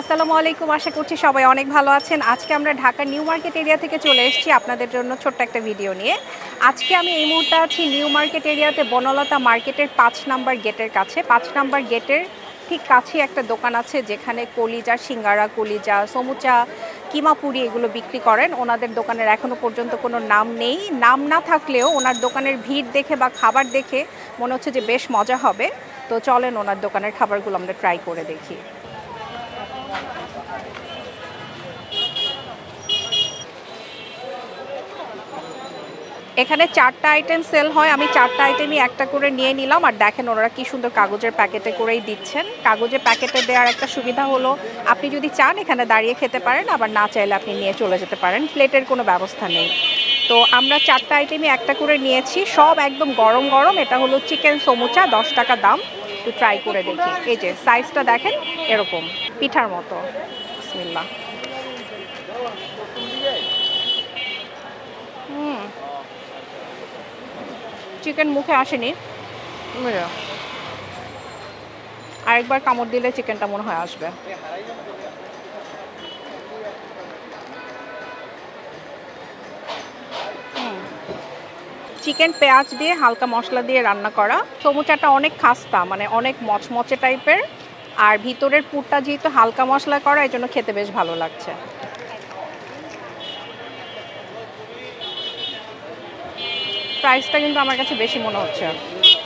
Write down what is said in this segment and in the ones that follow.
আসসালামু আলাইকুম, আশা করছি সবাই অনেক ভালো আছেন। আজকে আমরা ঢাকা নিউ মার্কেট এরিয়া থেকে চলে এসেছি আপনাদের জন্য ছোট্ট একটা ভিডিও নিয়ে। আজকে আমি এই মুহূর্তে আছি নিউ মার্কেট এরিয়াতে বনলতা মার্কেটের পাঁচ নাম্বার গেটের কাছে। পাঁচ নাম্বার গেটের ঠিক কাছেই একটা দোকান আছে যেখানে কলিজা, সিঙ্গারা, কলিজা, সমুচা কিমাপুরি এগুলো বিক্রি করেন। ওনাদের দোকানের এখনও পর্যন্ত কোনো নাম নেই। নাম না থাকলেও ওনার দোকানের ভিড় দেখে বা খাবার দেখে মনে হচ্ছে যে বেশ মজা হবে। তো চলেন ওনার দোকানের খাবারগুলো আমরা ট্রাই করে দেখি। এখানে চারটা আইটেম সেল হয়। আমি চারটা আইটেমই একটা করে নিয়ে নিলাম। আর দেখেন ওনারা কি সুন্দর কাগজের প্যাকেটে করেই দিচ্ছেন। কাগজের প্যাকেটে দেওয়ার একটা সুবিধা হলো, আপনি যদি চান এখানে দাঁড়িয়ে খেতে পারেন, আবার না চাইলে আপনি নিয়ে চলে যেতে পারেন। প্লেটের কোনো ব্যবস্থা নেই। তো আমরা চারটা আইটেমই একটা করে নিয়েছি। সব একদম গরম গরম। এটা হলো চিকেন সমুচা, দশ টাকা দাম। একটু ট্রাই করে দেখি। এই যে সাইজটা দেখেন, এরকম। পিঠার মতো। বিসমিল্লাহ। চিকেন মুখে আসেনি? আরেকবার কামড় দিলে চিকেনটা মনে হয় আসবে। চিকেন পেঁয়াজ দিয়ে হালকা মশলা দিয়ে রান্না করা। সমুচাটা অনেক খাস্তা মানে অনেক মচমচে টাইপের। আর ভিতরের পুরটা যেহেতু হালকা মশলা করা এই জন্য খেতে বেশ ভালো লাগছে। প্রাইসটা কিন্তু আমার কাছে বেশি মনে হচ্ছে।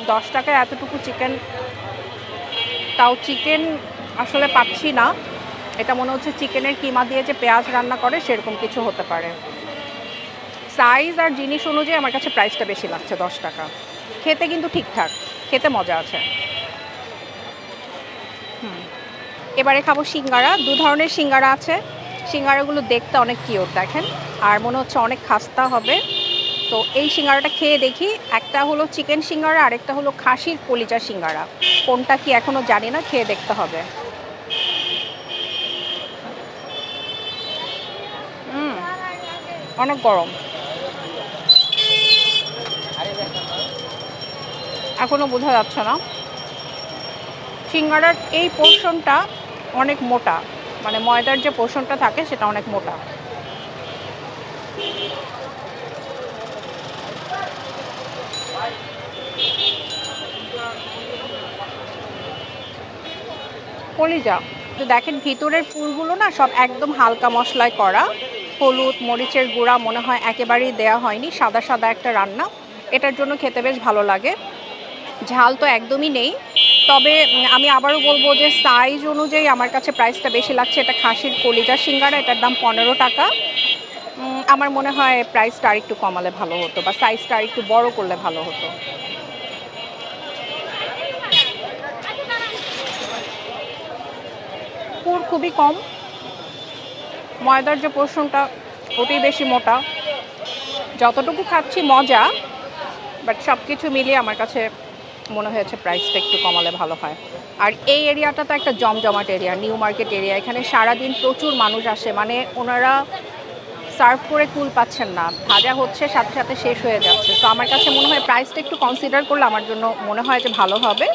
দশ টাকায় এতটুকু চিকেন তাও চিকেন আসলে পাচ্ছি না। এটা মনে হচ্ছে চিকেনের কিমা দিয়ে যে পেঁয়াজ রান্না করে, সেরকম কিছু হতে পারে। সাইজ আর জিনিস অনুযায়ী আমার কাছে প্রাইসটা বেশি লাগছে, দশ টাকা। খেতে কিন্তু ঠিকঠাক, খেতে মজা আছে। হুম। এবারে খাব সিঙ্গারা, দু ধরনের সিঙ্গারা আছে। সিঙ্গারাগুলো দেখতে অনেক কিউট দেখেন। আর মনে হচ্ছে অনেক খাস্তা হবে। তো এই সিঙ্গারাটা খেয়ে দেখি, একটা হলো চিকেন সিঙ্গারা, আরেকটা হলো খাসির কলিজা সিঙ্গারা। কোনটা কি এখনও জানি না, খেয়ে দেখতে হবে। অনেক গরম। এখনও বোঝা যাচ্ছে না। সিঙ্গারার এই পোর্শনটা অনেক মোটা মানে ময়দার যে পোর্শনটা থাকে সেটা অনেক মোটা। কলিজা তো দেখেন ভিতরের পুরগুলো না সব একদম হালকা মশলায় করা। হলুদ, মরিচের গুঁড়া মনে হয় একেবারেই দেয়া হয়নি, সাদা সাদা একটা রান্না। এটার জন্য খেতে বেশ ভালো লাগে। ঝাল তো একদমই নেই। তবে আমি আবারও বলব যে সাইজ অনুযায়ী আমার কাছে প্রাইসটা বেশি লাগছে। এটা খাসির কলিজা সিঙ্গারা, এটার দাম পনেরো টাকা। আমার মনে হয় প্রাইসটা আর একটু কমালে ভালো হতো বা সাইজটা আর একটু বড় করলে ভালো হতো। পুর খুবই কম। ময়দার যে পোর্শনটা ওটাই বেশি মোটা। যতটুকু খাচ্ছি মজা, বাট সব কিছু মিলিয়ে আমার কাছে মনে হয়েছে প্রাইসটা একটু কমালে ভালো হয়। আর এই এরিয়াটা তো একটা জমজমাট এরিয়া নিউ মার্কেট এরিয়া এখানে সারাদিন প্রচুর মানুষ আসে মানে ওনারা সার্ভ করে কুল পাচ্ছেন না। ভাজা হচ্ছে, সাথে সাথে শেষ হয়ে যাচ্ছে। তো আমার কাছে মনে হয় প্রাইসটা একটু কনসিডার করলে আমার জন্য মনে হয় যে ভালো হবে।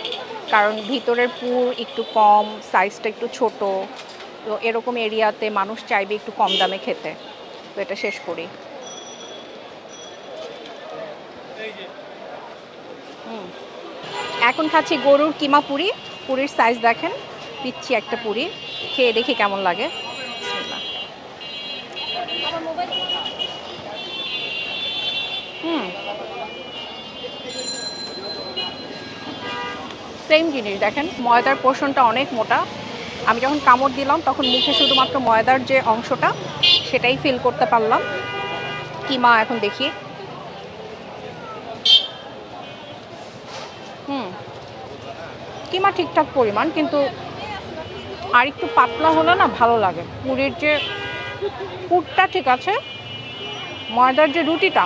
কারণ ভিতরের পুর একটু কম সাইজটা একটু ছোট। তো এরকম এরিয়াতে মানুষ চাইবে একটু কম দামে খেতে। তো এটা শেষ করি। এখন খাচ্ছি গরুর কিমা পুরি। পুরীর সাইজ দেখেন। দিচ্ছি একটা পুরি। খেয়ে দেখি কেমন লাগে। হুম। সেম জিনিস, দেখেন, ময়দার পোষণটা অনেক মোটা। আমি যখন কামড় দিলাম, তখন মুখে শুধুমাত্র ময়দার যে অংশটা, সেটাই ফিল করতে পারলাম। কিমা এখন দেখি। হুম। কিমা ঠিকঠাক পরিমাণ, কিন্তু আর একটু পাতলা হলে না ভালো লাগে। পুরীর যে পুরটা ঠিক আছে, ময়দার যে রুটিটা,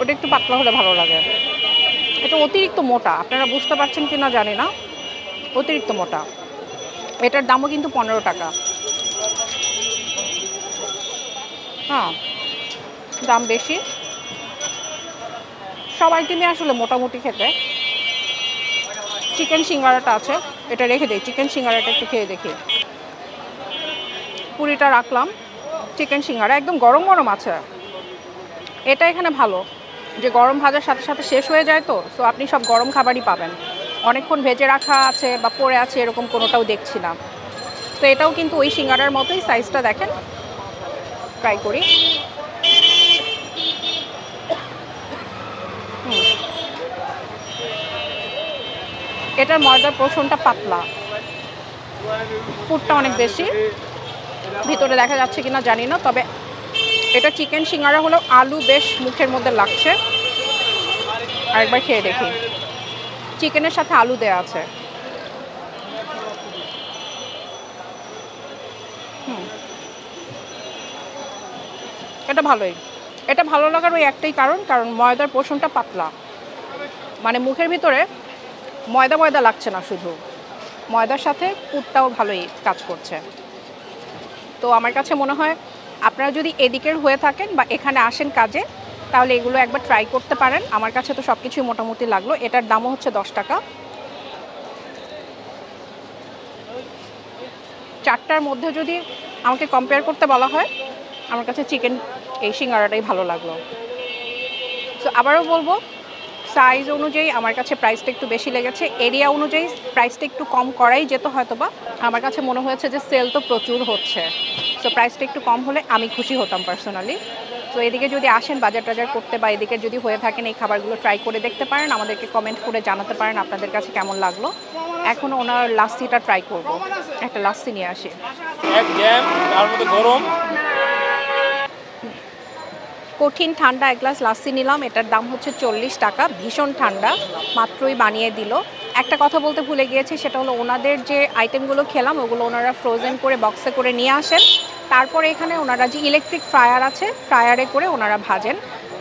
ওটা একটু পাতলা হলে ভালো লাগে। এটা অতিরিক্ত মোটা। আপনারা বুঝতে পারছেন কি না জানি না। অতিরিক্ত মোটা। এটার দামও কিন্তু পনেরো টাকা। হ্যাঁ দাম বেশি। সবাই আইটেমই আসলে মোটামুটি খেতে। চিকেন সিঙ্গারাটা আছে, এটা রেখে দিই। চিকেন সিঙ্গারাটা একটু খেয়ে দেখি। পুরিটা রাখলাম। চিকেন সিঙ্গারা, একদম গরম গরম আছে। এটা এখানে ভালো। যে গরম ভাজার সাথে সাথে শেষ হয়ে যায় তো তো আপনি সব গরম খাবারই পাবেন। অনেকক্ষণ ভেজে রাখা আছে বা পড়ে আছে এরকম কোনোটাও দেখছি না। তো এটাও কিন্তু ওই সিঙ্গারার মতোই সাইজটা দেখেন। ট্রাই করি। এটার ময়দার পোষণটা পাতলা। পুরটা অনেক বেশি। ভিতরে দেখা যাচ্ছে কিনা জানি না, তবে এটা চিকেন সিঙ্গারা হলেও আলু বেশ মুখের মধ্যে লাগছে। আরেকবার খেয়ে দেখি। চিকেনের সাথে আলু দেয়া আছে। এটা ভালোই। এটা ভালো লাগার ওই একটাই কারণ কারণ ময়দার পোষণটা পাতলা। মানে মুখের ভিতরে ময়দা ময়দা লাগছে না শুধু। ময়দার সাথে পুরটাও ভালোই কাজ করছে। তো আমার কাছে মনে হয় আপনারা যদি এদিকের হয়ে থাকেন বা এখানে আসেন কাজে, তাহলে এগুলো একবার ট্রাই করতে পারেন। আমার কাছে তো সব কিছুই মোটামুটি লাগল। এটার দামও হচ্ছে দশ টাকা। চারটার মধ্যে যদি আমাকে কম্পেয়ার করতে বলা হয়, আমার কাছে চিকেন এই সিঙ্গারাটাই ভালো লাগল। তো আবারও বলব সাইজ অনুযায়ী আমার কাছে প্রাইসটা একটু বেশি লেগেছে। এরিয়া অনুযায়ী প্রাইসটা একটু কম করাই যেত হয়তো বা আমার কাছে মনে হয়েছে যে সেল তো প্রচুর হচ্ছে। সো প্রাইসটা একটু কম হলে আমি খুশি হতাম পার্সোনালি তো এদিকে যদি আসেন বাজার টাজার করতে বা এদিকে যদি হয়ে থাকেন এই খাবারগুলো ট্রাই করে দেখতে পারেন, আমাদেরকে কমেন্ট করে জানাতে পারেন আপনাদের কাছে কেমন লাগল। এখন ওনার লাস্সিটা ট্রাই করব। একটা লাস্সি নিয়ে আসি। গরম। কঠিন ঠান্ডা, এক গ্লাস লাস্সি নিলাম। এটার দাম হচ্ছে চল্লিশ টাকা, ভীষণ ঠান্ডা, মাত্রই বানিয়ে দিল। একটা কথা বলতে ভুলে গিয়েছি, সেটা হলো ওনাদের যে আইটেমগুলো খেলাম, ওগুলো ওনারা ফ্রোজেন করে বক্সে করে নিয়ে আসেন। তারপরে এখানে ওনারা যে ইলেকট্রিক ফ্রায়ার আছে ফ্রায়ারে করে ওনারা ভাজেন।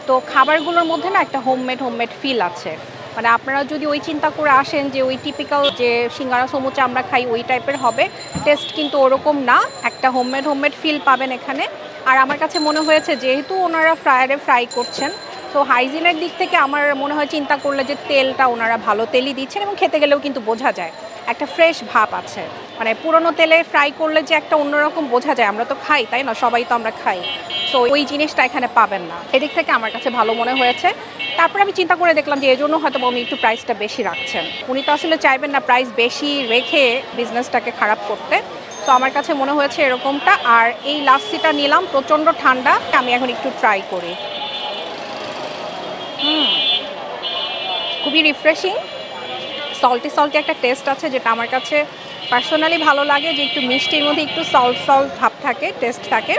তো খাবারগুলোর মধ্যে না একটা হোমমেড হোমমেড ফিল আছে। মানে আপনারা যদি ওই চিন্তা করে আসেন যে ওই টিপিক্যাল যে সিঙ্গারা, সমুচা আমরা খাই, ওই টাইপের হবে টেস্ট কিন্তু ওরকম না। একটা হোমমেড হোমমেড ফিল পাবেন এখানে। আর আমার কাছে মনে হয়েছে যেহেতু ওনারা ফ্রায়ারে ফ্রাই করছেন, তো হাইজিনের দিক থেকে আমার মনে হয় চিন্তা করলে যে তেলটা ওনারা ভালো তেলই দিচ্ছেন এবং খেতে গেলেও কিন্তু বোঝা যায়। একটা ফ্রেশ ভাব আছে। মানে পুরনো তেলে ফ্রাই করলে যে একটা অন্যরকম বোঝা যায়। আমরা তো খাই, তাই না? সবাই তো আমরা খাই। সো ওই জিনিসটা এখানে পাবেন না। এদিক থেকে আমার কাছে ভালো মনে হয়েছে। তারপরে আমি চিন্তা করে দেখলাম যে জন্য হয়তো উনি একটু প্রাইসটা বেশি রাখছেন। উনি তো আসলে চাইবেন না প্রাইস বেশি রেখে বিজনেসটাকে খারাপ করতে। তো আমার কাছে মনে হয়েছে এরকমটা। আর এই লাস্সিটা নিলাম, প্রচণ্ড ঠান্ডা। আমি এখন একটু ট্রাই করি। হুম। খুবই রিফ্রেশিং সল্টি সল্টি একটা টেস্ট আছে যেটা আমার কাছে পার্সোনালি ভালো লাগে যে একটু মিষ্টির মধ্যে একটু সল্ট সল্ট ভাব থাকে টেস্ট থাকে।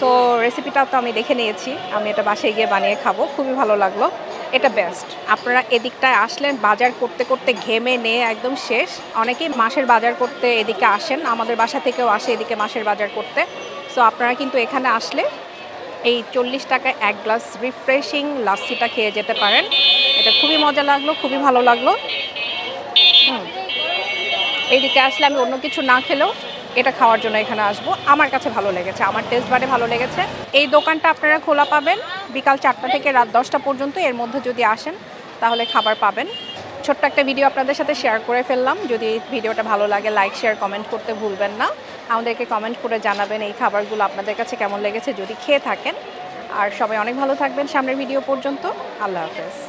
সো রেসিপিটা তো আমি দেখে নিয়েছি। আমি এটা বাসায় গিয়ে বানিয়ে খাব। খুবই ভালো লাগল। এটা বেস্ট আপনারা এদিকটায় আসলেন, বাজার করতে করতে ঘেমে নিয়ে একদম শেষ। অনেকেই মাসের বাজার করতে এদিকে আসেন, আমাদের বাসা থেকেও আসে এদিকে মাসের বাজার করতে। সো আপনারা কিন্তু এখানে আসলে এই চল্লিশ টাকায় এক গ্লাস রিফ্রেশিং লাস্সিটা খেয়ে যেতে পারেন। এটা খুবই মজা লাগল, খুবই ভালো লাগল। হুম। এইদিকে আসলে আমি অন্য কিছু না খেলেও এটা খাওয়ার জন্য এখানে আসব। আমার কাছে ভালো লেগেছে, আমার টেস্ট বারে ভালো লেগেছে। এই দোকানটা আপনারা খোলা পাবেন বিকাল চারটা থেকে রাত দশটা পর্যন্ত, এর মধ্যে যদি আসেন তাহলে খাবার পাবেন। ছোট্ট একটা ভিডিও আপনাদের সাথে শেয়ার করে ফেললাম। যদি ভিডিওটা ভালো লাগে লাইক শেয়ার কমেন্ট করতে ভুলবেন না। আমাদেরকে কমেন্ট করে জানাবেন এই খাবারগুলো আপনাদের কাছে কেমন লেগেছে যদি খেয়ে থাকেন। আর সবাই অনেক ভালো থাকবেন সামনের ভিডিও পর্যন্ত। আল্লাহ হাফেজ।